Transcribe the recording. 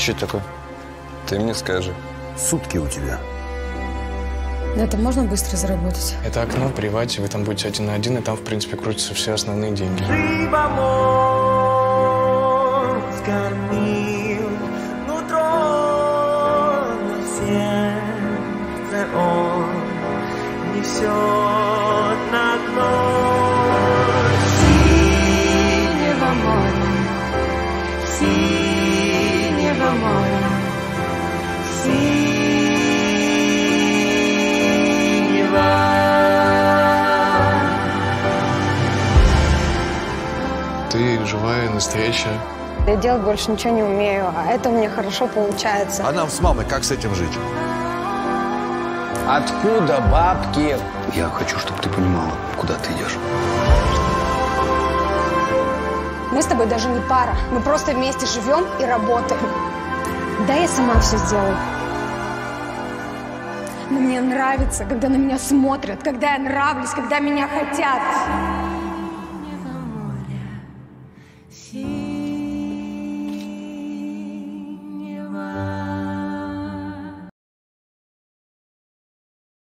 что такое? Ты мне скажи. Сутки у тебя. На это можно быстро заработать? Это окно, привате, вы там будете один на один, и там, в принципе, крутятся все основные деньги. Несет на дно синего моря, Ты живая, настоящая. Я делать больше ничего не умею, а это у меня хорошо получается. А нам с мамой как с этим жить? Откуда бабки? Я хочу, чтобы ты понимала, куда ты идешь. Мы с тобой даже не пара. Мы просто вместе живем и работаем. Да, я сама все сделаю. Но мне нравится, когда на меня смотрят, когда я нравлюсь, когда меня хотят.